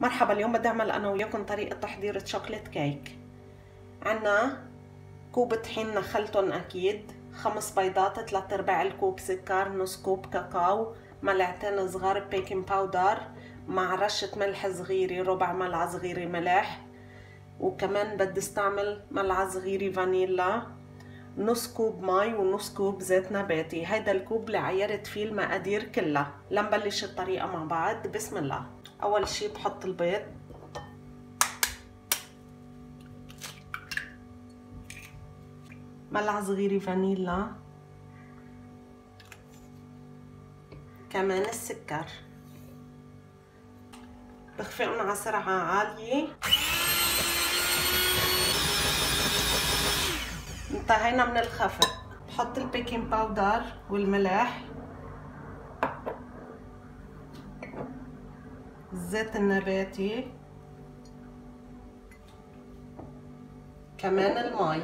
مرحبا اليوم بدي أعمل أنا وياكم طريقة تحضير chocolate cake عنا كوب طحين نخلتن أكيد خمس بيضات ثلاث أرباع الكوب سكر نص كوب كاكاو ملعقتين صغار baking powder مع رشة ملح صغيرة ربع ملعقة صغيرة ملح وكمان بدي استعمل ملعقة صغيرة فانيلا نص كوب مي ونص كوب زيت نباتي هيدا الكوب اللي عيرت فيه المقادير كلها. لنبلش الطريقة مع بعض. بسم الله. أول شي بحط البيض. ملعقة صغيرة فانيلا. كمان السكر. بخفقهم على سرعة عالية. انتهينا من الخفق. بحط ال baking powder والملح. الزيت النباتي. كمان المي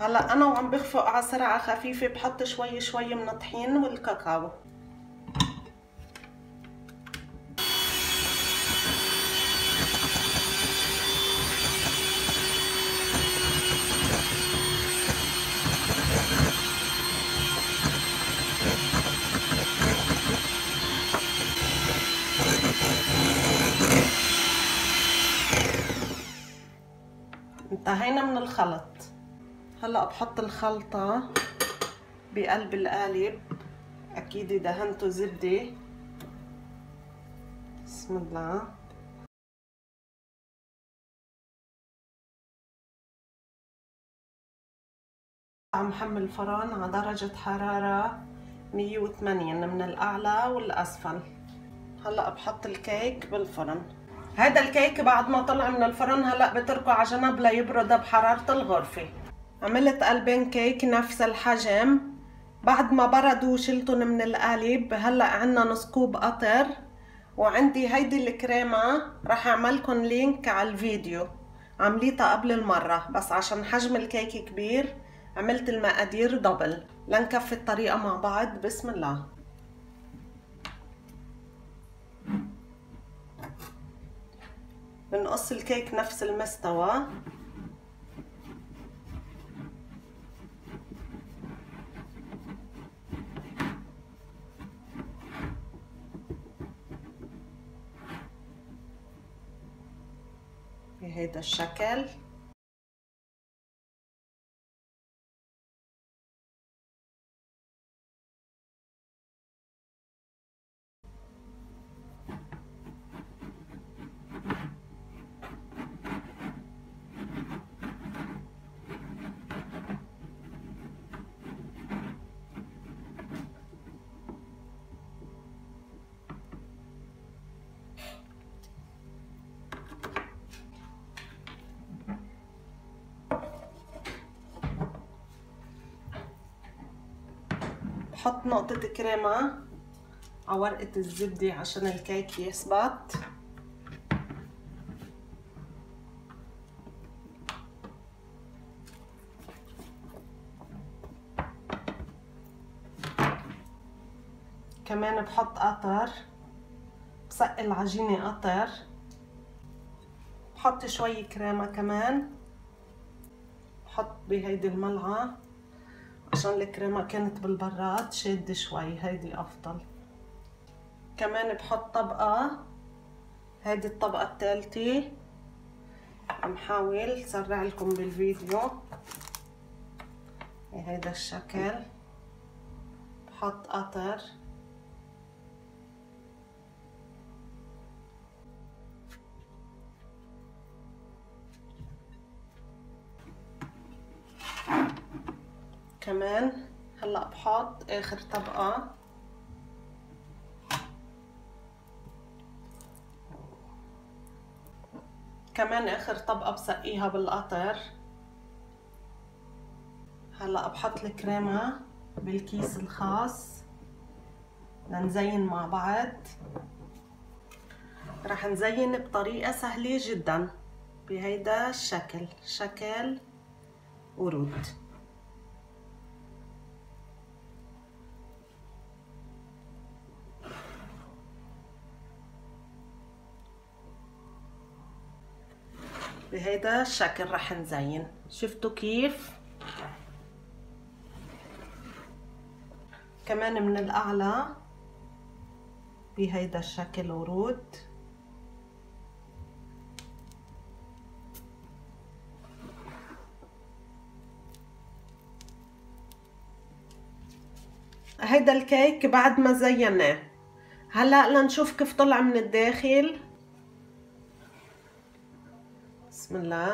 هلا أنا وعم بخفق على سرعه خفيفة بحط شوي شوي من الطحين والكاكاو. انتهينا من الخلط. هلا بحط الخلطة بقلب القالب أكيد دهنته زبدة. بسم الله. عم حمل الفرن على درجة حرارة 180 من الأعلى والأسفل. هلأ بحط الكيك بالفرن. هذا الكيك بعد ما طلع من الفرن هلأ بتركه على جنب ليبرد بحرارة الغرفة. عملت قلبين كيك نفس الحجم. بعد ما بردوا شلتهم من القالب هلا عنا نص كوب قطر. وعندي هيدي الكريمة راح اعملكم link على الفيديو. عمليتها قبل المرة بس عشان حجم الكيك كبير عملت المقادير double لنكفي الطريقة مع بعض. بسم الله. بنقص الكيك نفس المستوى. بهذا الشكل. بحط نقطة كريمة على ورقة الزبدة عشان الكيك يثبت. كمان بحط قطر بسقي العجينة قطر. بحط شوي كريمة كمان. بحط بهيدي الملعقة. عشان الكريمة كانت بالبراد شادة شوي هيدي أفضل. كمان بحط طبقة هيدي الطبقة الثالثة عم حاول سرع لكم بالفيديو. بهيدا الشكل. بحط قطر. كمان. هلأ بحط آخر طبقة. كمان آخر طبقة بسقيها بالقطر. هلأ بحط الكريمة بالكيس الخاص. لنزين مع بعض. رح نزين بطريقة سهلة جدا. بهيدا الشكل. شكل ورود. بهيدا الشكل رح نزين. شفتوا كيف؟ كمان من الأعلى بهيدا الشكل ورود. هيدا الكيك بعد ما زيناه. هلأ لنشوف كيف طلع من الداخل. بسم الله.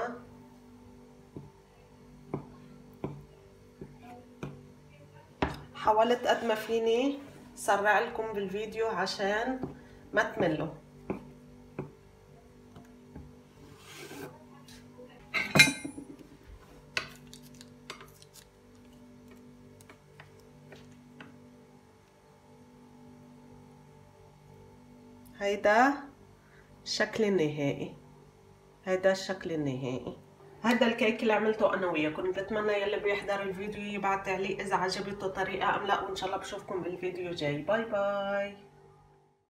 حاولت قد ما فيني سرع لكم بالفيديو عشان ما تملوا. هيدا الشكل النهائي هيدا الشكل النهائي. هذا الكيك اللي عملته أنا وياكم بتمنى يلي بيحضر الفيديو يبعت تعليق إذا عجبته طريقة أم لا وإن شاء الله بشوفكم بالفيديو جاي bye bye.